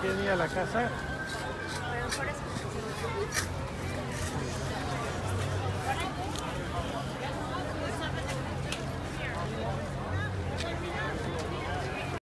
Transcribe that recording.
¿Quieren ir a la casa?